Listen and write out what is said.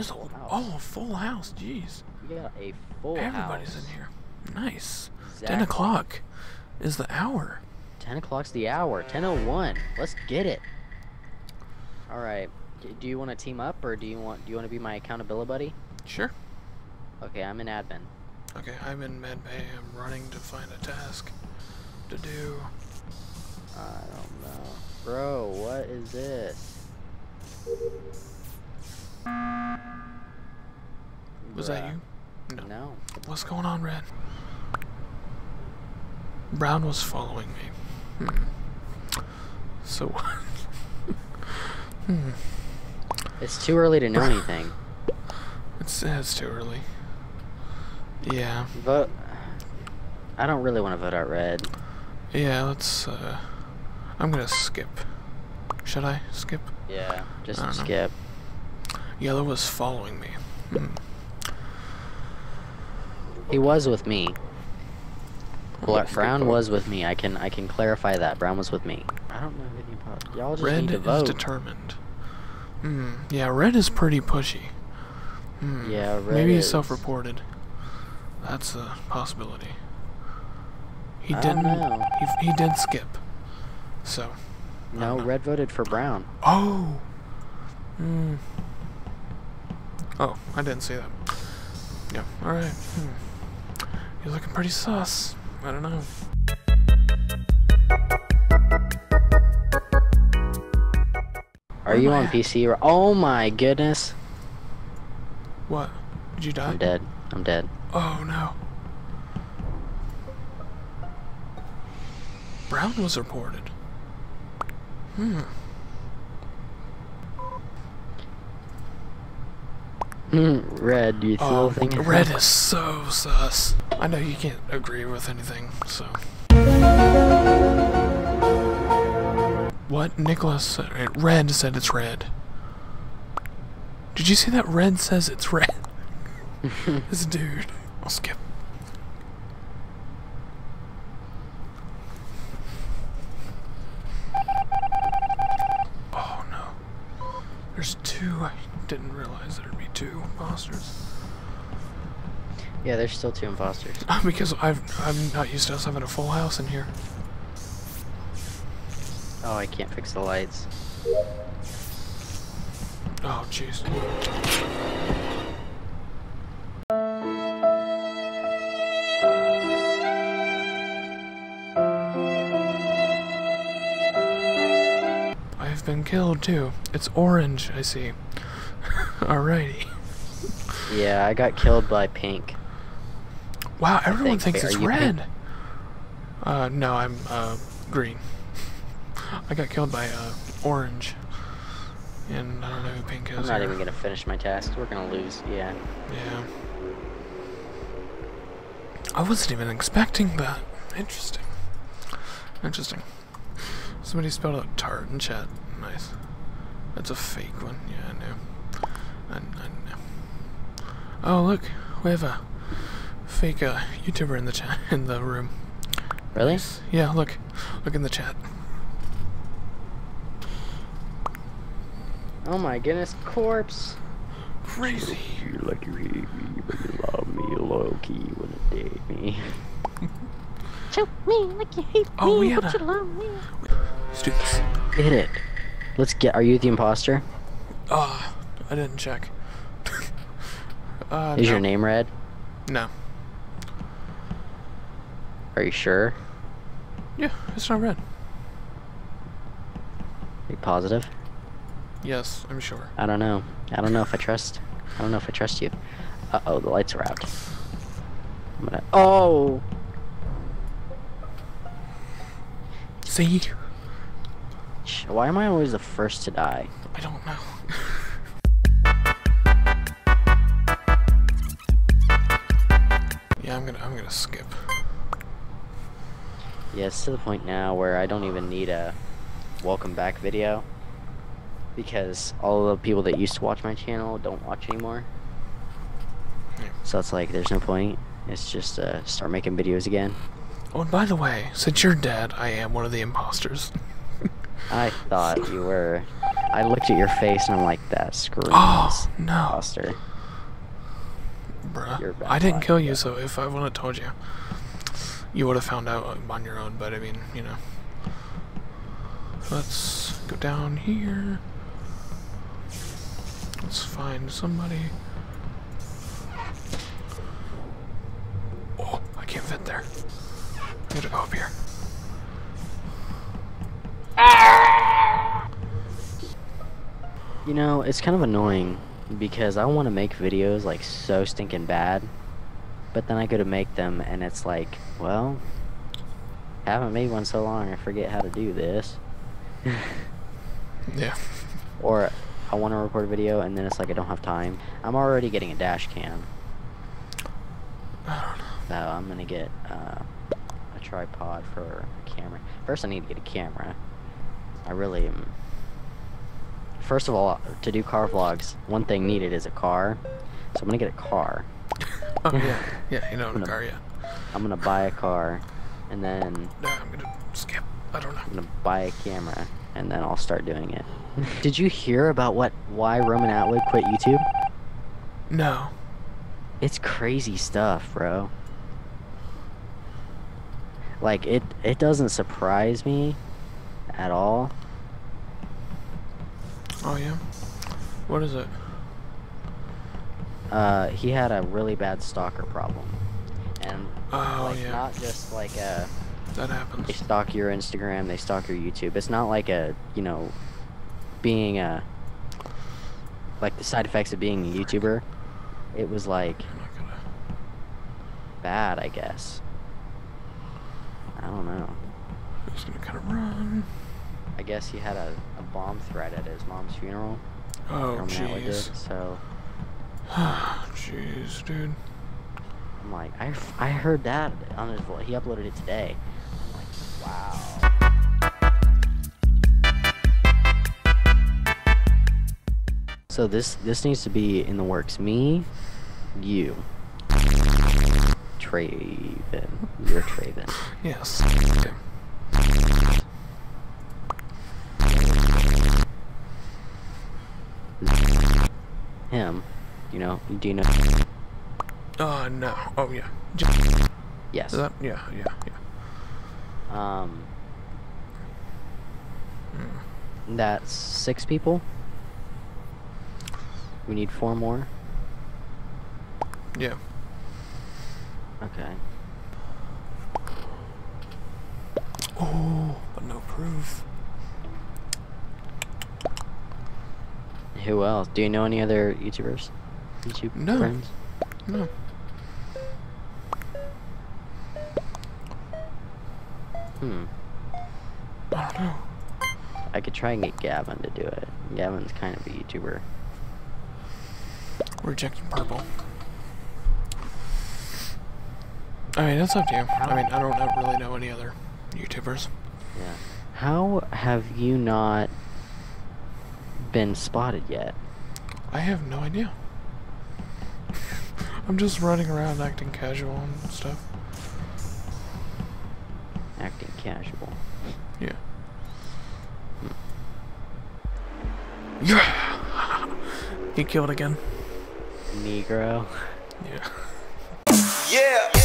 There's a Full house. oh, a full house. Jeez. You got a full Everybody's house. in here. Nice. Ten o'clock is the hour. 10 o'clock's the hour. 10:01. Let's get it. All right. Do you want to team up, or do you want do you want to be my accountability buddy? Sure. Okay, I'm in admin. Okay, I'm in medbay. I'm running to find a task to do. I don't know, bro. What is this? Was that you? No. No. What's going on, Red? Brown was following me. Hmm. So. hmm. It's too early to know anything. It's, it's too early. Yeah. But I don't really want to vote out red. Yeah, let's, uh. I'm gonna skip. Should I skip? Yeah, just don't know. skip. Yellow was following me. Hmm. He was with me. Bla- Let's Brown was with me. I can I can clarify that. Brown was with me. I don't know who the impo- Y'all just Red need to is determined. Hmm. Yeah, red is pretty pushy. Hmm. Yeah, red Maybe he's self-reported. That's a possibility. He I don't didn't. know. He, he did skip. So. No, red voted for Brown. Oh. Hmm. Oh, I didn't see that. Yeah. All right. Hmm. You're looking pretty sus. I don't know. Are you on? PC? Or- oh my goodness. What? Did you die? I'm dead. I'm dead. Oh no. Brown was reported. Hmm. red, you Oh, thing? red is so sus. I know you can't agree with anything, so. What? Nicholas said it. Red said it's red. Did you see that red says it's red? this dude. I'll skip. Oh no. There's two. Realize there'd be two imposters. yeah, there's still two imposters. Oh, because I've I'm not used to us having a full house in here. Oh, I can't fix the lights. Oh jeez. I have been killed too. It's orange, I see. Alrighty. Yeah, I got killed by pink. Wow, everyone think. thinks Are it's pink? red. Uh, no, I'm uh green. I got killed by uh orange. And I don't know who pink is. I'm not here. even gonna finish my task. We're gonna lose. Yeah. Yeah. I wasn't even expecting that. Interesting. Interesting. Somebody spelled out tart in chat. Nice. That's a fake one. Yeah, I know. I, I. Oh, look. We have a fake uh, YouTuber in the chat in the room. Really? Yeah, look. Look in the chat. Oh my goodness, corpse. Crazy. You like you hate me, but you love me low key when you date me. Show me like you hate Oh, me, we had but a- you love me. Let's do this. Get it. Let's get. Are you the imposter? Ah, I didn't check. uh, Is no. your name red? No. Are you sure? Yeah, it's not red. Are you positive? Yes, I'm sure. I don't know. I don't know if I trust. I don't know if I trust you. Uh oh, the lights are out. I'm gonna. Oh. See? Why am I always the first to die? I don't know. I'm gonna skip. Yeah, it's to the point now where I don't even need a welcome back video because all the people that used to watch my channel don't watch anymore. Yeah. So it's like there's no point. It's just uh, start making videos again. Oh, and by the way, since you're dead, I am one of the imposters. I thought you were. I looked at your face and I'm like, that screams Oh no, imposter. You're a bruh. I didn't guy, kill you, so if I wouldn't have told you, you would have found out on your own. But I mean, you know. Let's go down here. Let's find somebody. Oh, I can't fit there. I gotta go up here. You know, it's kind of annoying because I want to make videos like so stinking bad, but then I go to make them and it's like, well, haven't made one so long I forget how to do this. Yeah. Or I want to record a video and then it's like I don't have time. I'm already getting a dash cam. I don't know. So I'm gonna get uh, a tripod for a camera. First I need to get a camera. I really am. First of all, to do car vlogs, one thing needed is a car. So I'm gonna get a car. Oh yeah. Yeah, you know, in a car, yeah. I'm gonna buy a car, and then No, I'm gonna skip. I don't know. I'm gonna buy a camera, and then I'll start doing it. Did you hear about what why Roman Atwood quit YouTube? No. It's crazy stuff, bro. Like it it doesn't surprise me at all. Oh yeah. What is it? Uh he had a really bad stalker problem. And Oh like yeah. not just like a that happens. they stalk your Instagram, they stalk your YouTube. It's not like a, you know, being a like the side effects of being a YouTuber. It was like gonna. bad, I guess. I don't know. I'm just gonna kind of run. I guess he had a, a bomb threat at his mom's funeral. Oh jeez. So Jeez, dude. I'm like, I, I heard that on his vlog. He uploaded it today. I'm like, wow. So this this needs to be in the works. Me, you, Traven. You're Traven. Yes. Okay. Him. You know? Do you know? Uh no. Oh yeah. J- Yes. That? Yeah. Yeah. Yeah. Um. Mm. That's six people. We need four more. Yeah. Okay. Oh, but no proof. Who else? Do you know any other YouTubers? YouTube No. friends? No. Hmm. I don't know. I could try and get Gavin to do it. Gavin's kind of a YouTuber. Rejecting purple. I mean, that's up to you. I mean, I don't really know any other YouTubers. Yeah. How have you not been spotted yet? I have no idea. I'm just running around acting casual and stuff. Acting casual. Yeah. Yeah. he killed again. Negro. Yeah. Yeah.